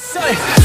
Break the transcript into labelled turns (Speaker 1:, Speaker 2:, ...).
Speaker 1: Safe.